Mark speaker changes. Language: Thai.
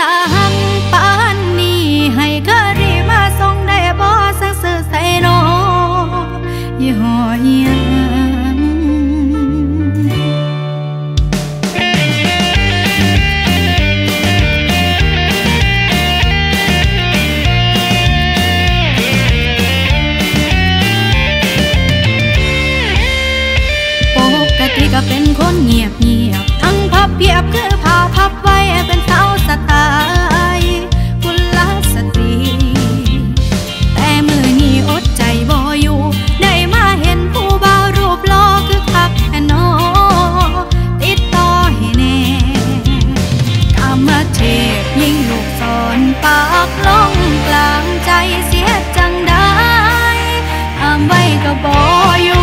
Speaker 1: ตาหังปานนี้ให้เครีมาส่งได้บ่สักเสือใส่นอยี่ห้อยังก็เป็นคนเงียบเงียบ ทั้งพับเพียบคือผ้าพับไว้เป็น the boy